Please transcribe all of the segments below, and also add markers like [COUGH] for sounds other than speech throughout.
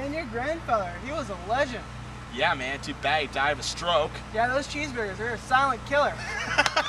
man, your grandfather, he was a legend. Yeah, man, too bad he died of a stroke. Yeah, those cheeseburgers, they're a silent killer. [LAUGHS]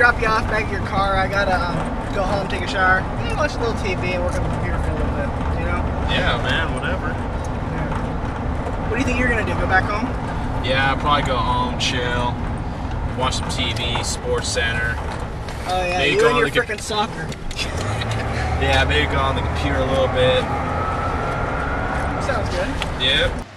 drop you off back at your car. I gotta um, go home, take a shower, watch a little TV, and work on the computer for a little bit. You know? Yeah, man, whatever. What do you think you're gonna do? Go back home? Yeah, I'll probably go home, chill, watch some TV, Sports Center. Oh yeah, Maybe you go and on your freaking soccer. [LAUGHS] Yeah, maybe go on the computer a little bit. Sounds good. Yep.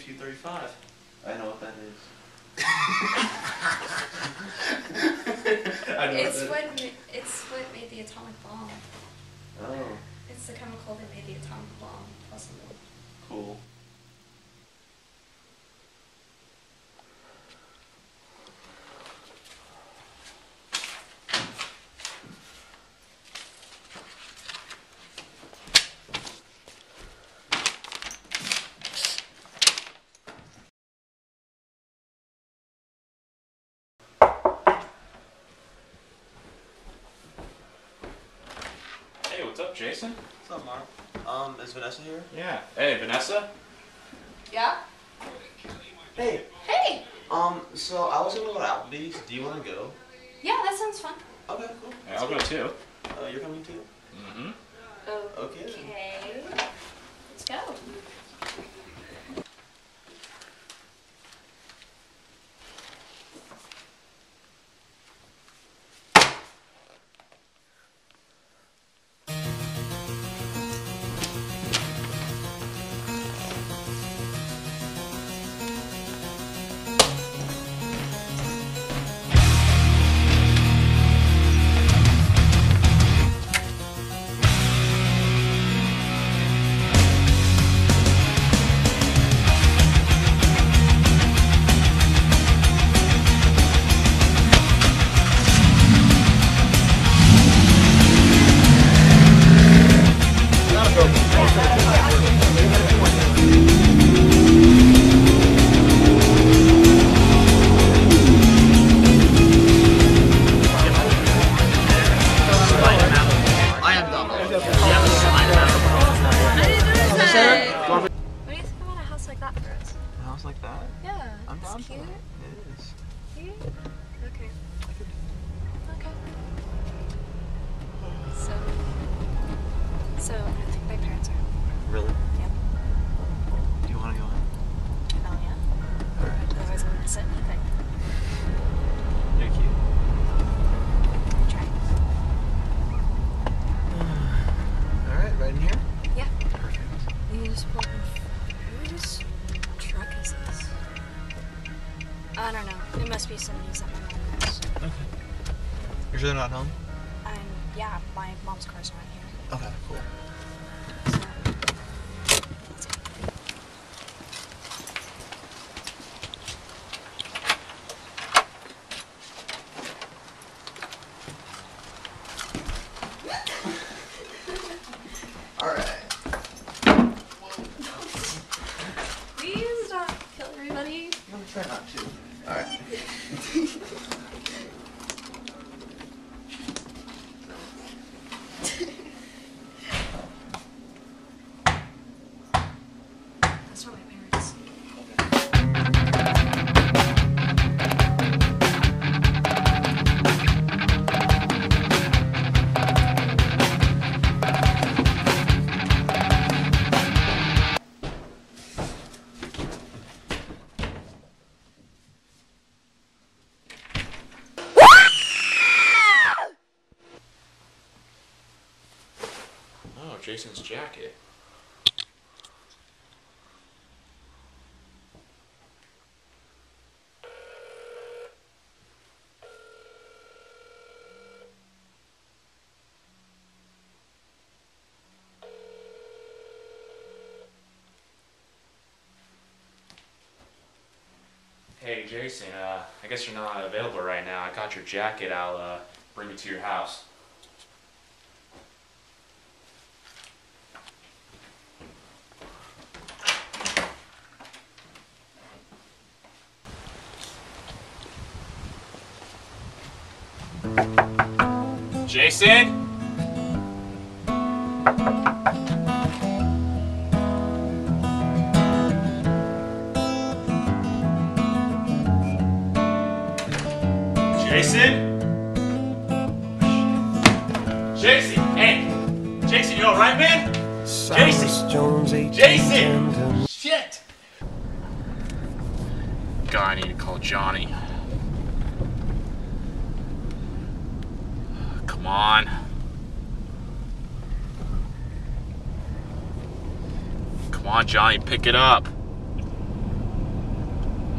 Uh, uranium-235. I know what that is. [LAUGHS] I know It's that- what ma- it's what made the atomic bomb. Oh, It's the chemical that made the atomic bomb possible. cool. Hey, what's up, Jason? What's up, Mark? Um, is Vanessa here? Yeah. Hey, Vanessa. Yeah. Hey. Hey. Um, so I was gonna go to Applebee's. Do you want to go? Yeah, that sounds fun. Okay, cool. Hey, I'll go too. Uh, you're coming too? Mm-hmm. Okay. Okay. Let's go. Here? Yes. Here? Okay. Okay. So, so I think my parents are home. Really? I don't know. It must be somebody's at my mom's. Okay. You're sure they're not home? I'm, yeah, my mom's car's not here. Okay, cool. [LAUGHS] So. let's go. Alright. Please don't kill everybody. I'm gonna try not to. Alright. That's Jason's jacket. Hey Jason, uh, I guess you're not available right now. I got your jacket. I'll uh, bring it to your house. Jason? Jason? Jason, hey! Jason, you alright, man? Jason! Jones, Jason! Shit! God, I need to call Johnny. Come on. Come on, Johnny, pick it up.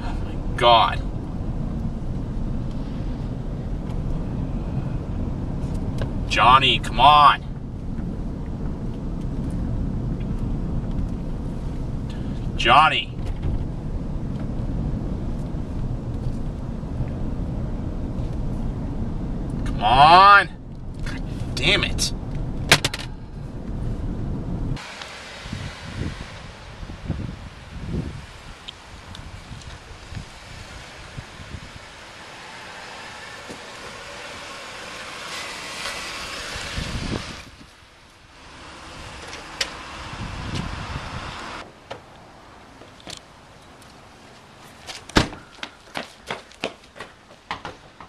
Oh my god. Johnny, come on. Johnny. Come on. Damn it.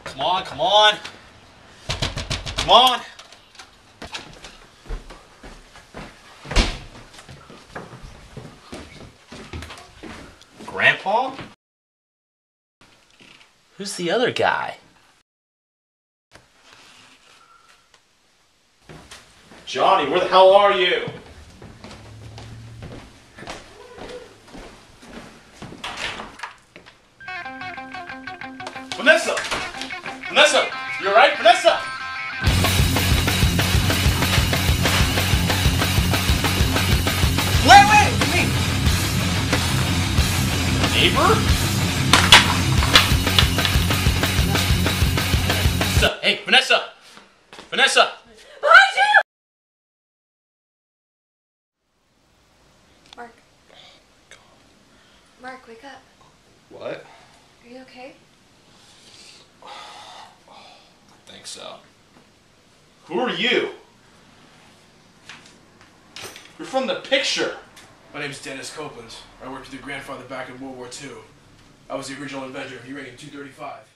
Come on, come on. Come on. Who's the other guy? Johnny, where the hell are you? Vanessa! Vanessa! You alright, Vanessa? Wait, wait! Me! Neighbor? Vanessa! Mark. Mark, wake up. What? Are you okay? I think so. Who are you? You're from the picture. My name's Dennis Copeland. I worked with your grandfather back in World War II. I was the original inventor of uranium 235.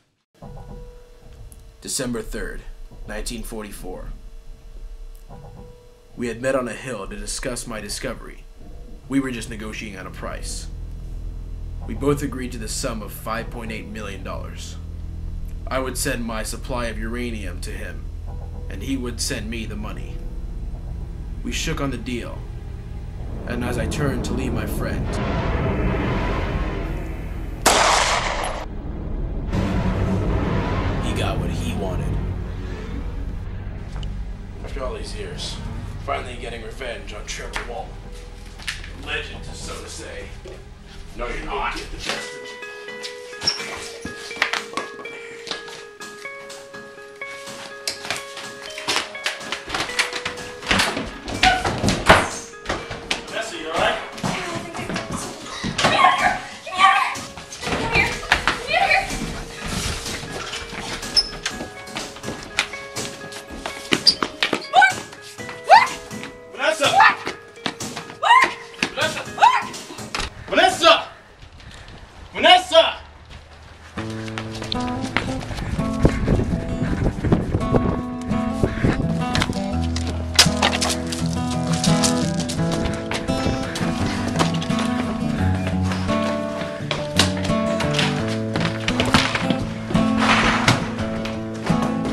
December 3rd, 1944. Uh-huh. We had met on a hill to discuss my discovery. We were just negotiating on a price. We both agreed to the sum of $5.8 million. I would send my supply of uranium to him, uh-huh. and he would send me the money. We shook on the deal, and as I turned to leave my friend, he got what he wanted. After all these years, finally getting revenge on Trevor Walton. Legend, so to say. No, you're not.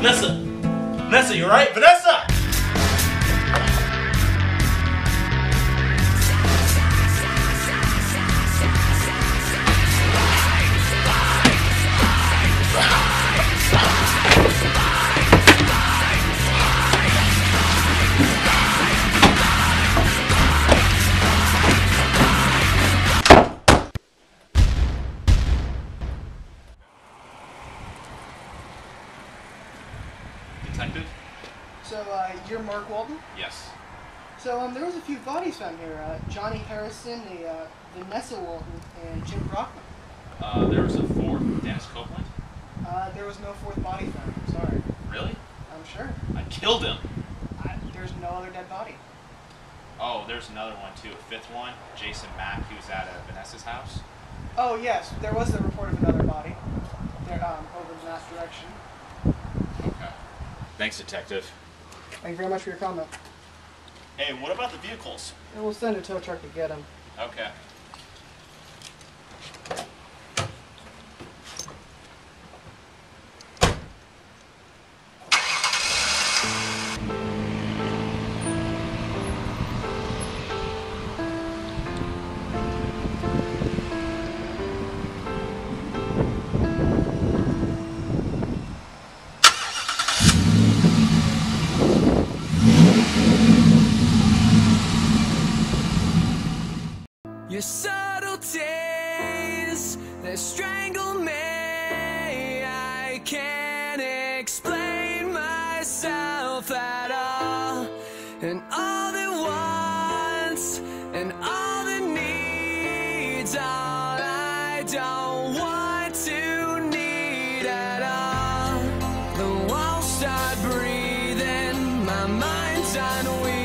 Vanessa! Vanessa, you alright? Vanessa! Detective? So, uh, you're Mark Walton? Yes. So, um, there was a few bodies found here. Uh, Johnny Harrison, a, uh, Vanessa Walton, and Jim Brockman. Uh, there was a fourth, Dennis Copeland. Uh, there was no fourth body found. I'm sorry. Really? I'm sure. I killed him. I, there's no other dead body. Oh, there's another one too, a fifth one. Jason Mack, he was at uh, Vanessa's house. Oh, yes, there was the report of another body. There, um, over in that direction. Okay. Thanks, Detective. Thank you very much for your comment. Hey, what about the vehicles? And we'll send a tow truck to get them. Okay. Your subtleties, they strangle me. I can't explain myself at all. And all the wants and all the needs, all I don't want to need at all. The walls start breathing, my mind's unweaving.